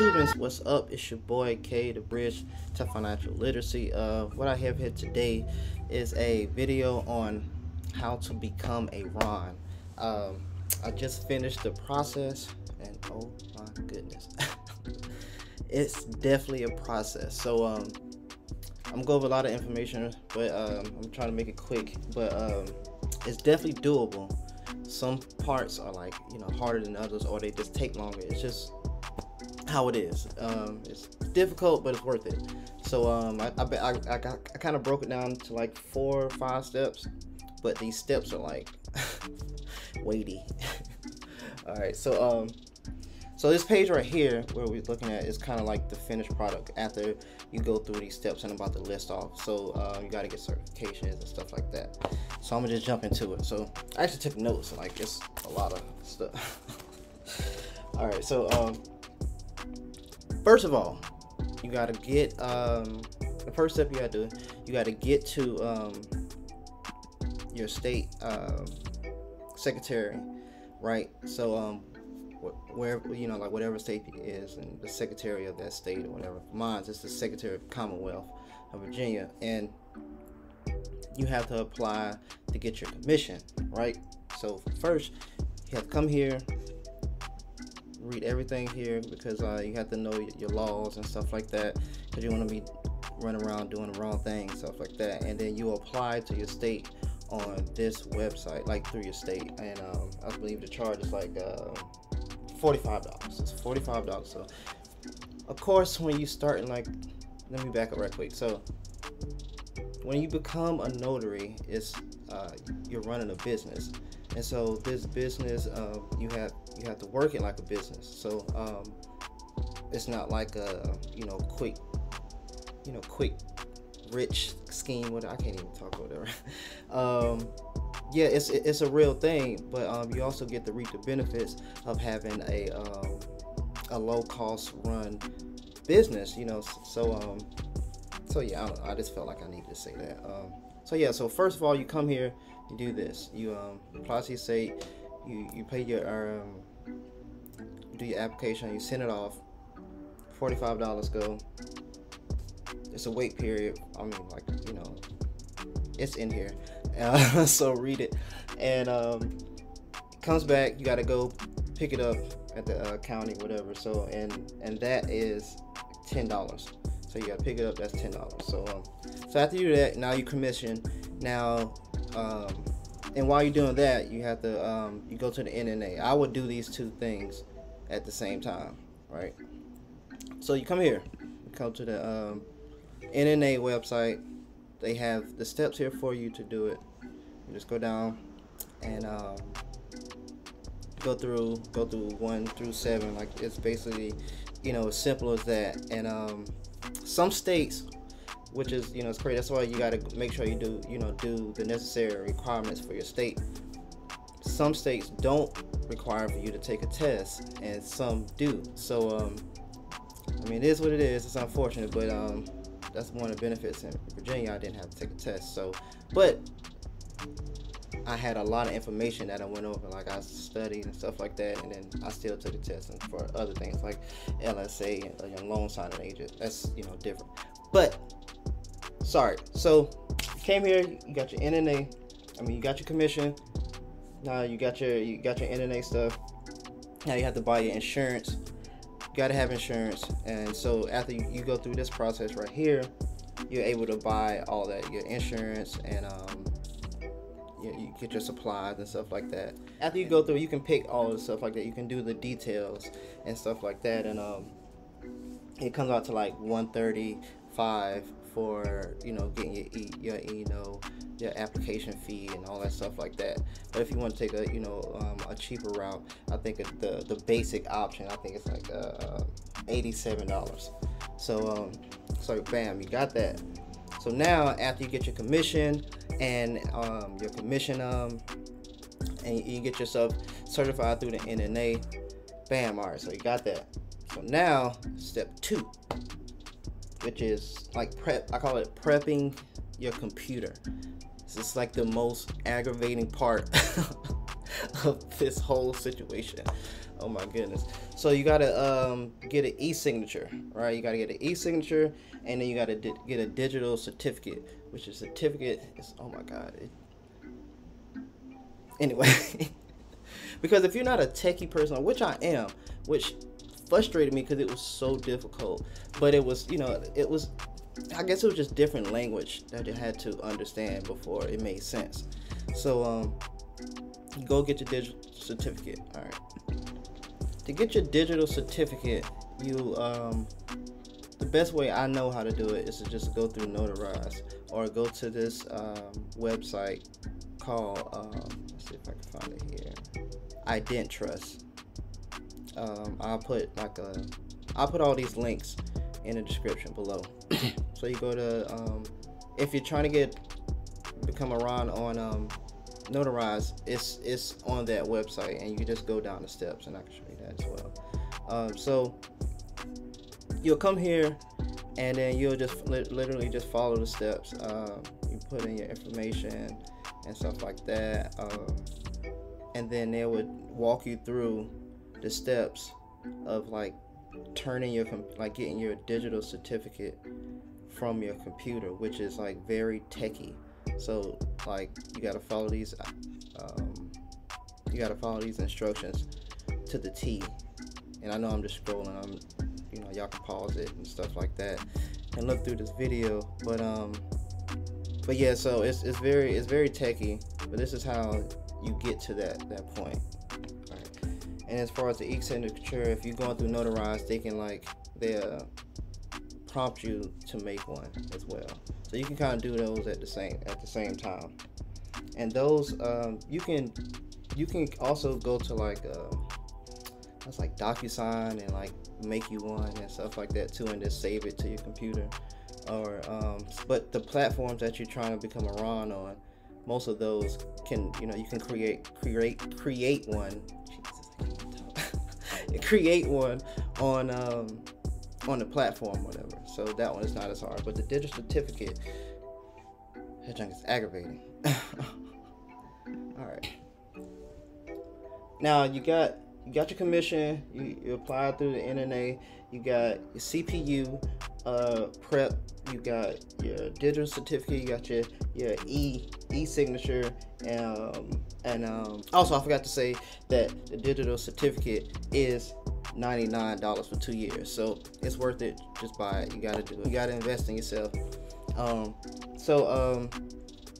What's up? It's your boy K, the Bridge to Financial Literacy. Uh, what I have here today is a video on how to become a Ron. Um, I just finished the process, and oh my goodness, it's definitely a process. So um, I'm gonna go over a lot of information, but um, I'm trying to make it quick. But um, it's definitely doable. Some parts are like you know harder than others, or they just take longer. It's just how it is. Um, it's difficult, but it's worth it. So um, I, I, I, I, I kind of broke it down to like four or five steps, but these steps are like weighty. All right, so um, so this page right here, where we're looking at, is kind of like the finished product after you go through these steps and I'm about to list off. So um, you got to get certifications and stuff like that. So I'm gonna just jump into it. So I actually took notes, like it's a lot of stuff. All right, so um, first of all, you gotta get um, the first step you gotta do. You gotta get to um, your state um, secretary, right? So um, where you know like whatever state is, and the secretary of that state or whatever. Mine's is the secretary of Commonwealth of Virginia, and you have to apply to get your commission, right? So first, you have to come here, read everything here because uh, you have to know your laws and stuff like that because you want to be running around doing the wrong thing, stuff like that, and then you apply to your state on this website, like through your state, and um, I believe the charge is like uh, forty-five dollars. It's forty-five dollars. So, of course, when you start, like, let me back up right quick. So, when you become a notary, it's uh, you're running a business, and so this business, uh, you have you have to work it like a business. So um, it's not like a you know quick, you know quick, rich scheme. What I can't even talk about that. um, yeah, it's it's a real thing, but um, you also get to reap the benefits of having a um, a low cost run business. You know, so um, so yeah, I, I, just felt like I needed to say that. Um, so yeah, so first of all, you come here, you do this. You um, apply to state, you you pay your um, do your application, you send it off. Forty-five dollars go. It's a wait period. I mean, like you know, it's in here, uh, so read it. And um, comes back. You got to go pick it up at the uh, county, whatever. So and and that is ten dollars. So you gotta pick it up. That's ten dollars. So um, so after you do that, now you commission. Now, um, and while you're doing that, you have to um, you go to the NNA. I would do these two things at the same time, right? So you come here, you come to the um, NNA website. They have the steps here for you to do it. You just go down and um, go through go through one through seven. Like it's basically, you know, as simple as that. And um, some states which is you know it's great that's why you got to make sure you do you know do the necessary requirements for your state. Some states don't require for you to take a test and some do. So um i mean it is what it is. It's unfortunate but um that's one of the benefits in virginia. I didn't have to take a test so. But I had a lot of information that I went over, like I studied and stuff like that, and then I still took a test and for other things like LSA, a young loan signing agent. That's you know different. But sorry, so you came here, you got your NNA. I mean, you got your commission. Now you got your you got your NNA stuff. Now you have to buy your insurance. You got to have insurance, and so after you, you go through this process right here, you're able to buy all that your insurance and um, you, you, get your supplies and stuff like that. After you go through, you can pick all the stuff like that. You can do the details and stuff like that, and um, it comes out to like 135 for you know getting your your you know your application fee and all that stuff like that. But if you want to take a you know um, a cheaper route, I think the the basic option I think it's like uh, eighty seven dollars. So um, so bam, you got that. So now after you get your commission and um, your commission um, and you get yourself certified through the NNA, bam, all right, so you got that. So now step two, which is like prep, I call it prepping your computer. This is like the most aggravating part of this whole situation. Oh my goodness. So you gotta um, get an e-signature, right? You gotta get an e-signature, and then you gotta di- get a digital certificate, which is certificate is oh my god. It, anyway, because if you're not a techie person, which I am, which frustrated me because it was so difficult, but it was you know it was I guess it was just different language that you had to understand before it made sense. So um, go get your digital certificate. All right. To get your digital certificate, you um, the best way I know how to do it is to just go through Notarize or go to this um, website called um, let's see if I can find it here. IdenTrust. Um, I'll put like a I'll put all these links in the description below. so you go to um, if you're trying to get become a Ron on um, Notarize, it's it's on that website, and you just go down the steps, and I can show you that as well. Um, so you'll come here, and then you'll just li- literally just follow the steps. Um, you put in your information and stuff like that, um, and then they would walk you through the steps of like turning your like getting your digital certificate from your computer, which is like very techy. So like you gotta follow these, um, you gotta follow these instructions to the T. And I know I'm just scrolling. I'm, you know, y'all can pause it and stuff like that and look through this video. But um, but yeah, so it's it's very it's very techy. But this is how you get to that that point. And as far as the e-signature, if you're going through Notarize, they can like they uh, prompt you to make one as well. So you can kind of do those at the same at the same time. And those um, you can you can also go to like uh, that's like DocuSign and like make you one and stuff like that too, and just save it to your computer. Or um, but the platforms that you're trying to become a Ron on, most of those can you know you can create create create one create one on um, on the platform, whatever. So that one is not as hard. But the digital certificate, that junk is aggravating. All right. Now you got you got your commission. You, you apply through the NNA. You got your CPU uh, prep. You got your digital certificate. You got your your e e signature. Um, and um, also, I forgot to say that the digital certificate is $99 for two years. So it's worth it. Just buy it. You got to do it. You got to invest in yourself. Um, so um,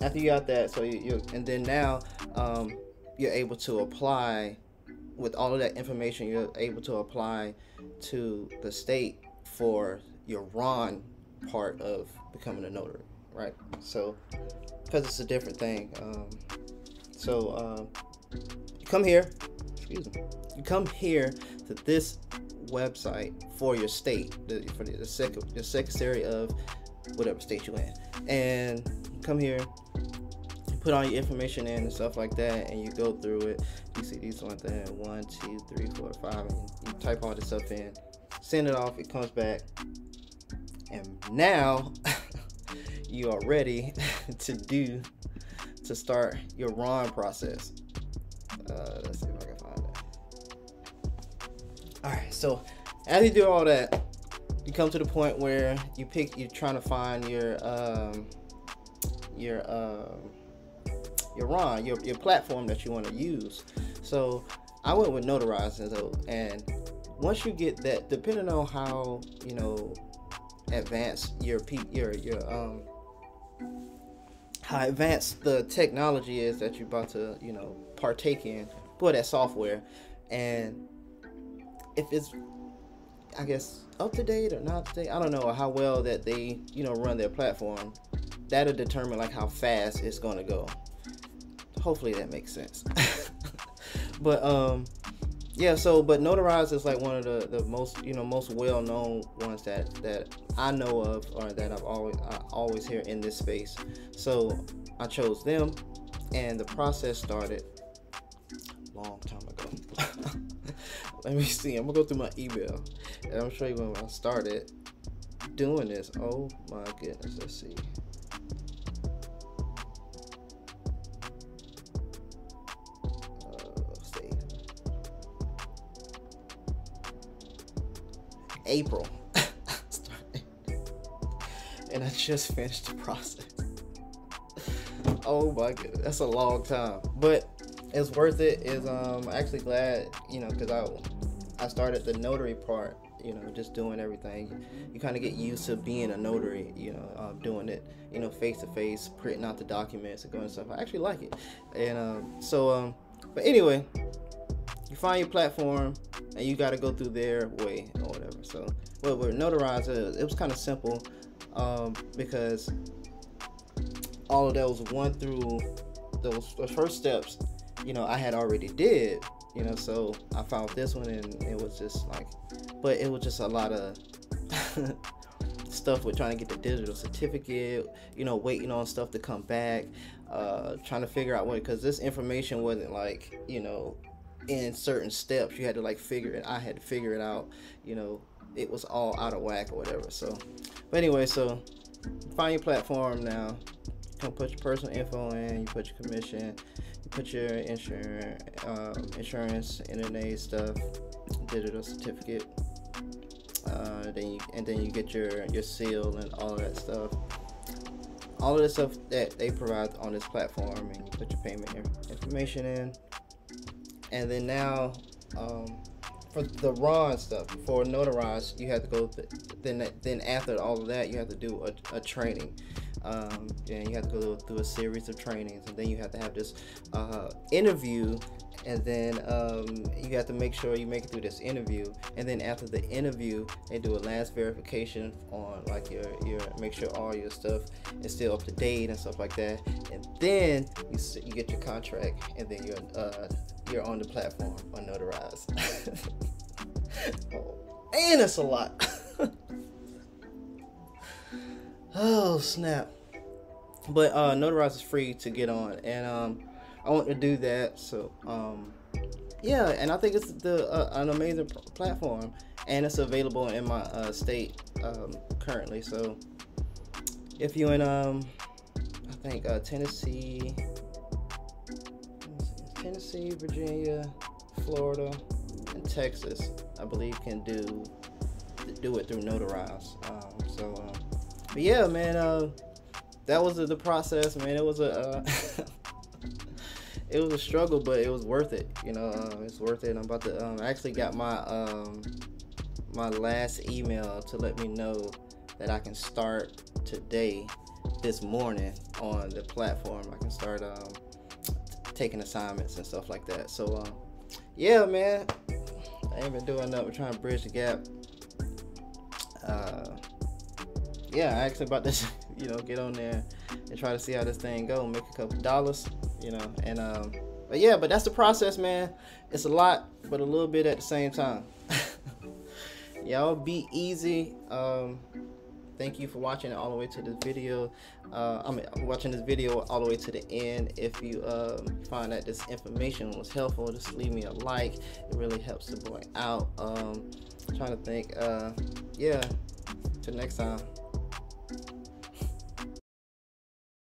after you got that, so you, you and then now um, you're able to apply with all of that information. You're able to apply to the state for your Ron part of becoming a notary, right? So because it's a different thing. Um, so uh, you come here. Excuse me. You come here to this website for your state, the, for the, the, sec- the secretary of whatever state you're in, and come here. Put all your information in and stuff like that, and you go through it. You see these ones there, one, two, three, four, five, and you type all this stuff in. Send it off. It comes back, and now you are ready to do to start your Ron process. So as you do all that, you come to the point where you pick. You're trying to find your um, your um, your Ron, your your platform that you want to use. So I went with notarizing though, and once you get that, depending on how you know advanced your your your um how advanced the technology is that you're about to, you know, partake in for that software, and if it's, I guess, up to date or not up to date, I don't know how well that they, you know, run their platform. That'll determine like how fast it's gonna go. Hopefully that makes sense. but um, yeah so but notarize is like one of the, the most you know most well-known ones that that i know of or that i've always I always hear in this space so i chose them and the process started long time ago Let me see. I'm gonna go through my email, and I'm show you when I started doing this. Oh my goodness. Let's see. Uh, April. and I just finished the process. oh my goodness! that's a long time. But it's worth it. Is um actually glad you know because I I started the notary part. You know, just doing everything. You kind of get used to being a notary. You know, uh, doing it. You know, face to face, printing out the documents and going stuff. I actually like it, and um, so um, but anyway, you find your platform and you got to go through their way or whatever. So, well, Notarize it was kind of simple um, because all of those one through those first steps, you know, I had already did, you know, so I found this one and it was just like, but it was just a lot of stuff with trying to get the digital certificate, you know, waiting on stuff to come back, uh, trying to figure out what, because this information wasn't like, you know, in certain steps. You had to like figure it. I had to figure it out. You know, it was all out of whack or whatever. So, but anyway, so find your platform now. You put your personal info in. You put your commission. Put your insurance, um, insurance, internet stuff, digital certificate. Uh, then you and then you get your your seal and all of that stuff. All of the stuff that they provide on this platform, and you put your payment information in and then now um, for the Ron stuff for notarize you have to go th- then then after all of that you have to do a, a training um, and you have to go through a series of trainings and then you have to have this uh, interview and then um, you have to make sure you make it through this interview and then after the interview they do a last verification on like your your make sure all your stuff is still up to date and stuff like that and then you, you get your contract and then you're uh, you're on the platform on Notarize. oh, and it's a lot. oh snap! But uh, Notarize is free to get on, and um, I want to do that. So um, yeah, and I think it's the uh, an amazing platform, and it's available in my uh, state um, currently. So if you're in um, I think uh, Tennessee. Tennessee, Virginia, Florida, and Texas, I believe, can do do it through Notarize. Um, so, um, but yeah, man, uh, that was the, the, process, man. It was a uh, it was a struggle, but it was worth it. You know, uh, it's worth it. I'm about to. Um, I actually got my um, my last email to let me know that I can start today, this morning on the platform. I can start um, taking assignments and stuff like that. So, um, yeah, man, I ain't been doing nothing. trying to bridge the gap. Uh, yeah, I actually about to, you know, get on there and try to see how this thing go, make a couple dollars, you know, and um, but yeah, but that's the process, man. It's a lot, but a little bit at the same time. Y'all be easy. Um, thank you for watching all the way to this video uh, i'm watching this video all the way to the end if you um, find that this information was helpful just leave me a like it really helps the boy out um, trying to think uh, yeah till next time